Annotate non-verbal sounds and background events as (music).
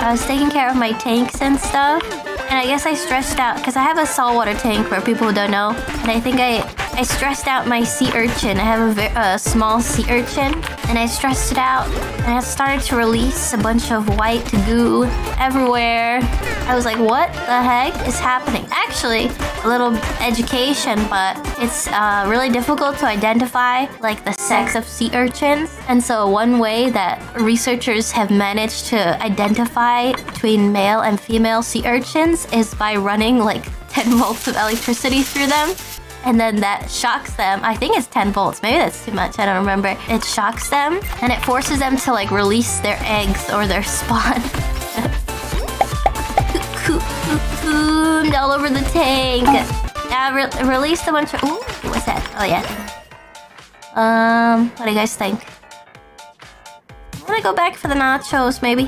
I was taking care of my tanks and stuff. And I guess I stressed out because I have a saltwater tank for people who don't know. And I think I, I stressed out my sea urchin. I have a, a small sea urchin and I stressed it out. And I started to release a bunch of white goo everywhere. I was like, what the heck is happening? Actually, a little education, but it's uh, really difficult to identify like the sex of sea urchins. And so one way that researchers have managed to identify between male and female sea urchins is by running like (laughs) 10 volts of electricity through them. And then that shocks them. I think it's 10 volts. Maybe that's too much. I don't remember. It shocks them and it forces them to like release their eggs or their spawn. (laughs) Cocooned all over the tank. I re released a bunch of. Ooh, what's that? Oh, yeah. Um, what do you guys think? I'm gonna go back for the nachos, maybe.